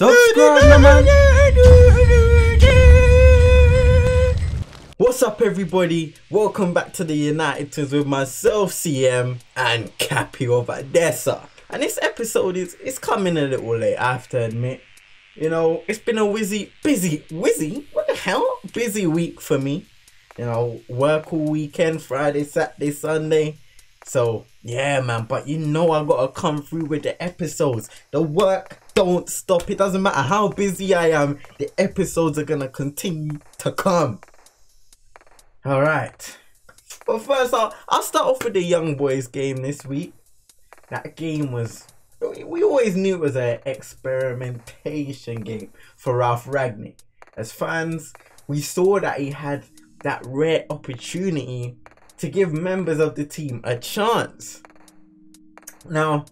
Subscribe, man. What's up, everybody? Welcome back to the United Twins with myself, CM, and Cappy of Odessa. And this episode is is coming a little late, I have to admit. You know, it's been a wizzy, busy, wizzy, what the hell? Busy week for me. You know, work all weekend, Friday, Saturday, Sunday. So, yeah, man, but you know I gotta come through with the episodes. The work don't stop. It doesn't matter how busy I am, the episodes are gonna continue to come. Alright. But first, I'll, I'll start off with the Young Boys game this week. That game was. We always knew it was an experimentation game for Ralf Rangnick. As fans, we saw that he had that rare opportunity to give members of the team a chance. Now,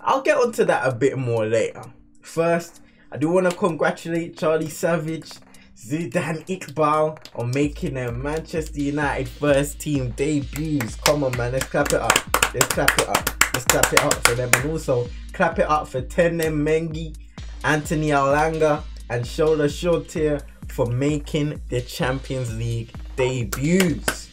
I'll get onto that a bit more later. First, I do want to congratulate Charlie Savage, Zidane Iqbal on making their Manchester United first team debuts. Come on, man, let's clap it up. Let's clap it up. Let's clap it up for them, and also clap it up for Teden Mengi, Anthony Elanga, and Shola Shoretire for making the Champions League debuts.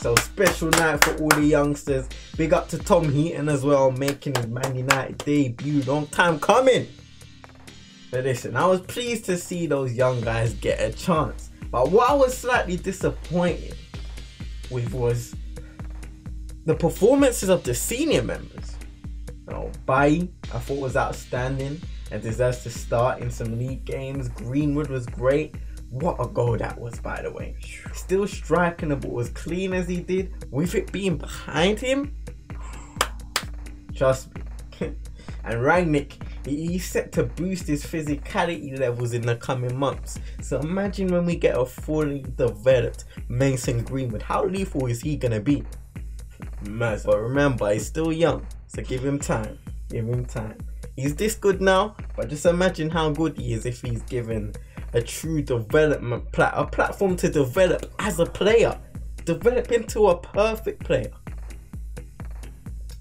So special night for all the youngsters. Big up to Tom Heaton as well, making his Man United debut. Long time coming. But listen, I was pleased to see those young guys get a chance. But what I was slightly disappointed with was the performances of the senior members. You know, Bailly, I thought was outstanding and deserves to start in some league games. Greenwood was great. What a goal that was, by the way. Still striking the ball as clean as he did, with it being behind him. Trust me. and Rangnick, he's set to boost his physicality levels in the coming months. So imagine when we get a fully developed Mason Greenwood. How lethal is he going to be? But remember, he's still young. So give him time. Give him time. He's this good now, but just imagine how good he is if he's given a true development plat a platform to develop as a player. Develop into a perfect player.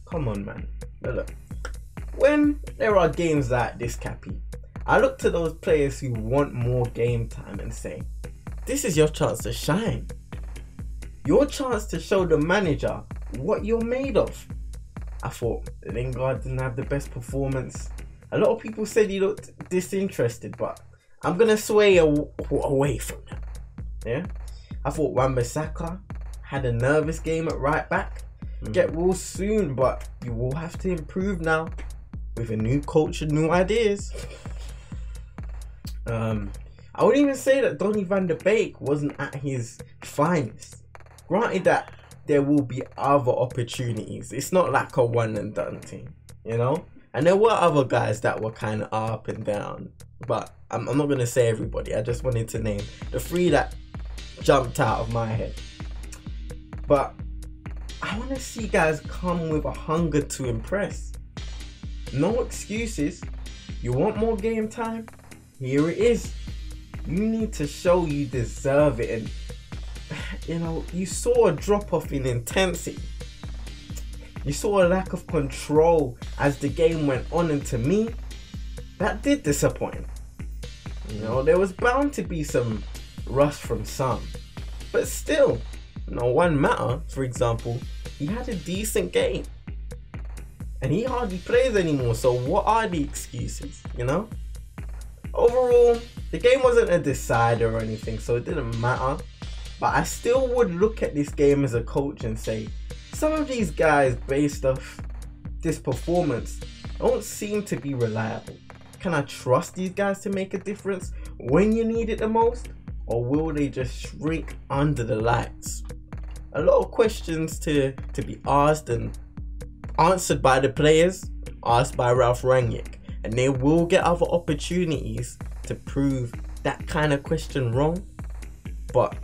Come on man. But look. When there are games like this cappy i look to those players who want more game time and say this is your chance to shine. Your chance to show the manager what you're made of. I thought lingard didn't have the best performance. A lot of people said he looked disinterested but I'm gonna sway away from them. Yeah, I thought Wan-Bissaka had a nervous game at right back. Mm. Get well soon, but you will have to improve now with a new coach and new ideas. Um, I wouldn't even say that Donny van der Beek wasn't at his finest. Granted that there will be other opportunities. It's not like a one and done thing, you know. And there were other guys that were kind of up and down, but I'm, I'm not going to say everybody. I just wanted to name the three that jumped out of my head. But I want to see guys come with a hunger to impress. No excuses. You want more game time? Here it is. You need to show you deserve it. And, you know, you saw a drop off in intensity. You saw a lack of control as the game went on, and to me, that did disappoint. You know, there was bound to be some rust from some, but still, you know, Juan Mata, for example, he had a decent game, and he hardly plays anymore. So what are the excuses? You know. Overall, the game wasn't a decider or anything, so it didn't matter. But I still would look at this game as a coach and say, some of these guys, based off this performance, don't seem to be reliable. Can I trust these guys to make a difference when you need it the most? Or will they just shrink under the lights? A lot of questions to, to be asked and answered by the players, asked by Ralf Rangnick. And they will get other opportunities to prove that kind of question wrong. But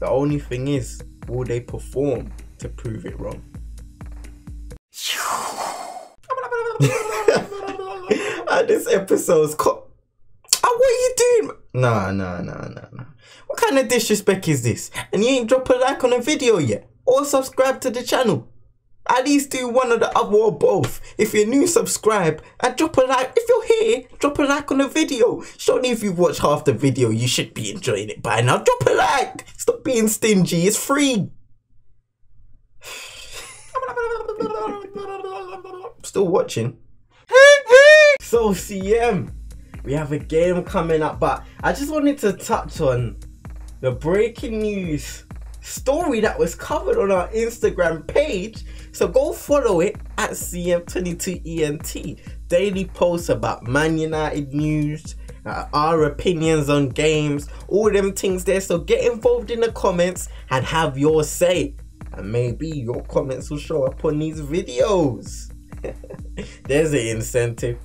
the only thing is, will they perform to prove it wrong. and this episode's co- oh, what are you doing? Nah, nah, nah, nah, nah. What kind of disrespect is this? And you ain't drop a like on the video yet? Or subscribe to the channel? At least do one or the other or both. If you're new, subscribe and drop a like. If you're here, drop a like on the video. Surely if you've watched half the video, you should be enjoying it by now. Drop a like. Stop being stingy. It's free. Still watching. So CM, we have a game coming up, but I just wanted to touch on the breaking news story that was covered on our Instagram page. So go follow it at CM22ENT. Daily posts about Man United news, uh, our opinions on games, all them things there. So get involved in the comments and have your say. And maybe your comments will show up on these videos. There's an incentive.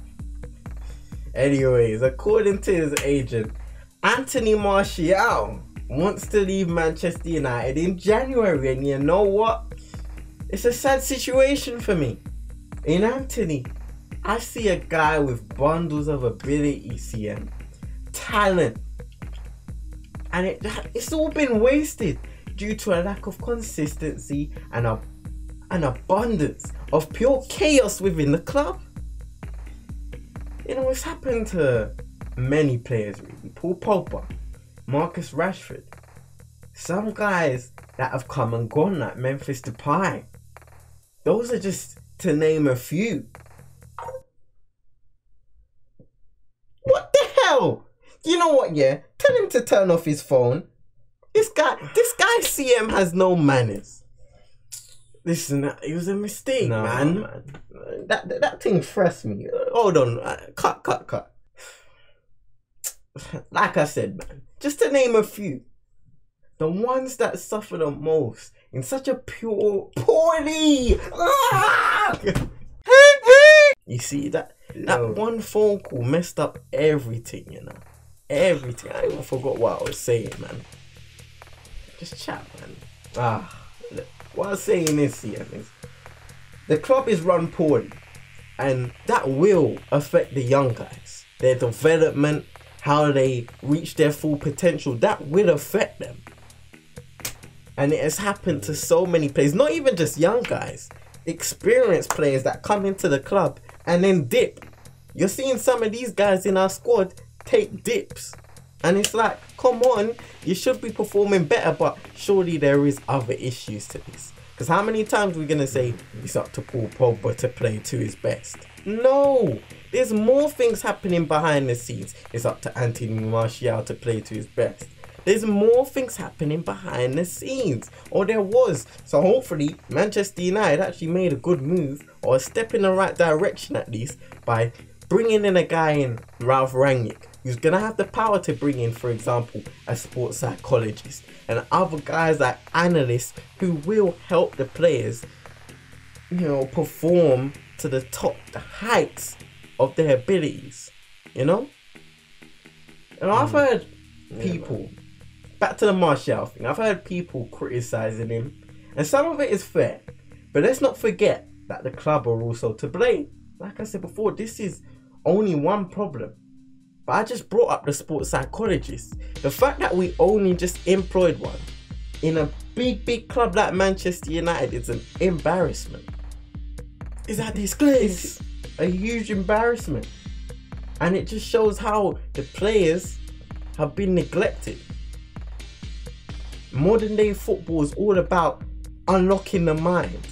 Anyways, according to his agent, Anthony Martial wants to leave Manchester United in January, and you know what? It's a sad situation for me. In Anthony, I see a guy with bundles of ability, CM, talent, and it, it's all been wasted due to a lack of consistency and a, an abundance of pure chaos within the club. It's happened to many players, really. Paul Pogba, Marcus Rashford. Some guys that have come and gone, like Memphis Depay. Those are just to name a few. What the hell? You know what, yeah? Tell him to turn off his phone. This guy, this guy CM has no manners. Listen, it was a mistake, no, man. man. That, that, that thing pressed me. Hold on, uh, cut, cut, cut. Like I said, man, just to name a few, the ones that suffer the most in such a pure poorly. Ah! you see that that one phone call messed up everything, you know, everything. I even forgot what I was saying, man. Just chat, man. Ah, what I'm saying is, the club is run poorly, and that will affect the young guys, their development, how they reach their full potential, that will affect them. And it has happened to so many players, not even just young guys, experienced players that come into the club and then dip. You're seeing some of these guys in our squad take dips. And it's like, come on, you should be performing better, but surely there is other issues to this. Because how many times are we going to say it's up to Paul Pogba to play to his best? No, there's more things happening behind the scenes. It's up to Anthony Martial to play to his best. There's more things happening behind the scenes, or there was. So hopefully, Manchester United actually made a good move, or a step in the right direction at least, by bringing in a guy in Ralf Rangnick who's gonna have the power to bring in, for example, a sports psychologist and other guys like analysts who will help the players, you know, perform to the top, the heights of their abilities, you know? And I've mm. heard people, yeah, back to the Martial thing, I've heard people criticizing him, and some of it is fair, but let's not forget that the club are also to blame. Like I said before, this is only one problem. But I just brought up the sports psychologist. The fact that we only just employed one in a big, big club like Manchester United is an embarrassment. Is that disgrace? a huge embarrassment. And it just shows how the players have been neglected. Modern day football is all about unlocking the mind,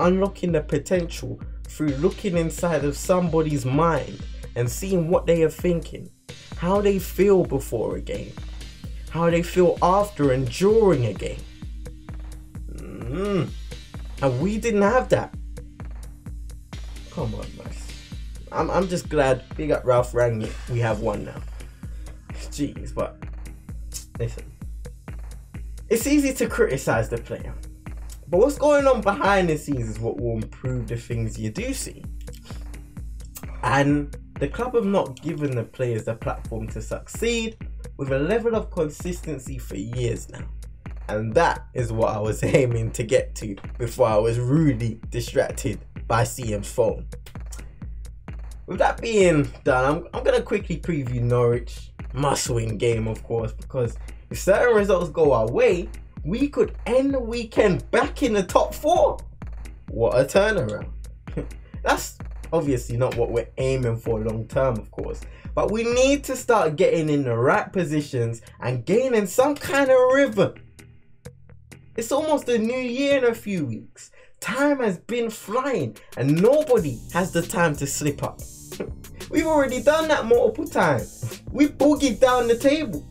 unlocking the potential through looking inside of somebody's mind and seeing what they are thinking, how they feel before a game, how they feel after and during a game. Mm. And we didn't have that. Come on, man. I'm, I'm just glad we got Ralf Rangnick. We have one now. Jeez, but listen, it's easy to criticize the player, but what's going on behind the scenes is what will improve the things you do see. And the club have not given the players the platform to succeed with a level of consistency for years now. And that is what I was aiming to get to before I was rudely distracted by CM's phone. With that being done, I'm, I'm going to quickly preview Norwich. Must win game, of course, because if certain results go our way, we could end the weekend back in the top four. what a turnaround. That's obviously not what we're aiming for long term, of course. But we need to start getting in the right positions and gaining some kind of rhythm. It's almost a new year in a few weeks. Time has been flying and nobody has the time to slip up. We've already done that multiple times. We boogied down the table.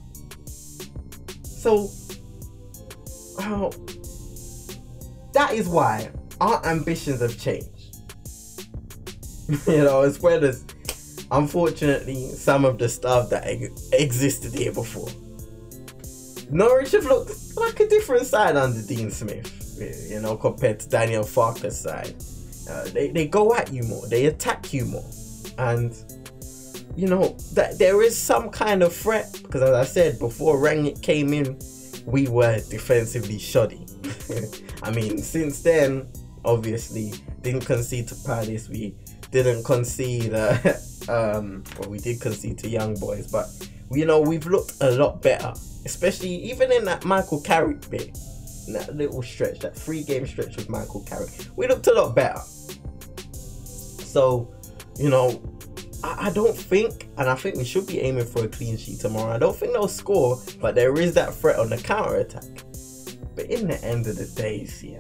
So, uh, that is why our ambitions have changed. you know, as well as unfortunately some of the stuff that ex- existed here before. Norwich have looked like a different side under Dean Smith, you know, compared to Daniel Farke's side. Uh, they, they go at you more, they attack you more. And, you know, that there is some kind of threat because, as I said, before Rangnick came in, we were defensively shoddy. I mean, since then, obviously, didn't concede to Palace, we didn't concede, uh, um, well, we did concede to Young Boys, but, you know, we've looked a lot better especially even in that Michael Carrick bit, that little stretch, that three game stretch with Michael Carrick, we looked a lot better. So, you know, I, I, don't think, and I think we should be aiming for a clean sheet tomorrow. I don't think they'll score, but there is that threat on the counter attack. But in the end of the day, yeah,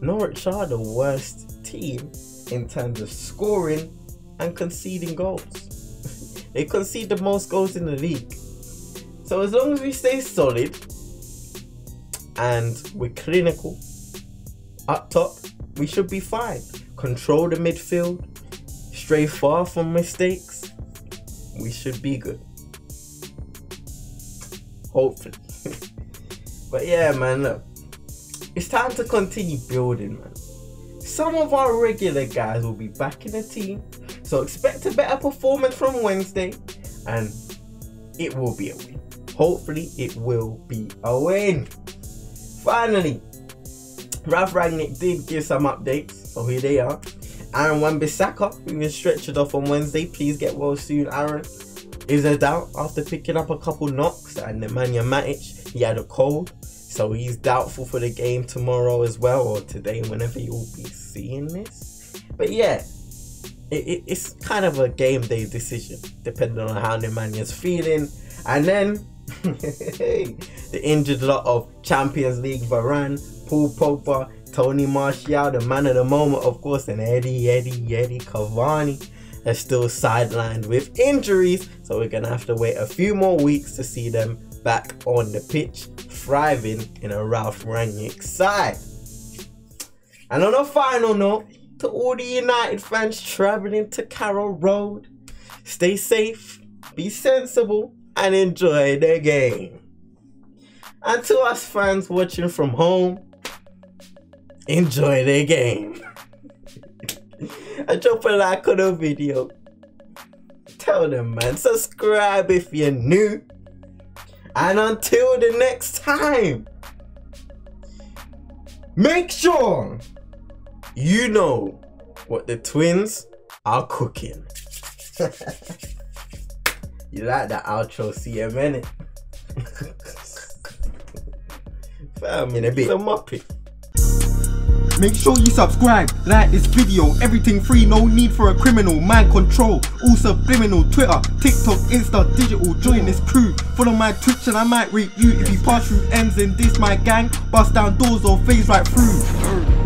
Norwich are the worst team in terms of scoring and conceding goals. they concede the most goals in the league. So as long as we stay solid and we're clinical up top, we should be fine. Control the midfield, stray far from mistakes, we should be good. Hopefully. but yeah, man, look, it's time to continue building, man. Some of our regular guys will be back in the team, so expect a better performance from Wednesday, and it will be a win. Hopefully, it will be a win. Finally, Ralf Rangnick did give some updates, so here they are. Aaron Wan-Bissaka, who was stretched off on Wednesday, please get well soon, Aaron. Is a doubt after picking up a couple knocks, and Nemanja Matic, he had a cold, so he's doubtful for the game tomorrow as well, or today, whenever you'll be seeing this. But yeah, it, it, it's kind of a game day decision, depending on how Nemanja's feeling. And then the injured lot of Champions League Varane, Paul Pogba, Tony Martial, the man of the moment, of course, and Eddie, Eddie, Eddie Cavani are still sidelined with injuries. So we're gonna have to wait a few more weeks to see them back on the pitch, thriving in a Ralf Rangnick side. And on a final note, to all the United fans traveling to Carrow Road, stay safe, be sensible, and enjoy the game. And to us fans watching from home, enjoy the game. and drop a like on the video. Tell them, man, subscribe if you're new. And until the next time, make sure you know what the twins are cooking. You like that outro, see a minute. Fam, in a bit. A muppet. Make sure you subscribe, like this video, everything free, no need for a criminal, mind control, all subliminal, Twitter, TikTok, Insta, digital, join this crew, follow my Twitch and I might rate you if you pass through ends in this my gang, bust down doors or phase right through.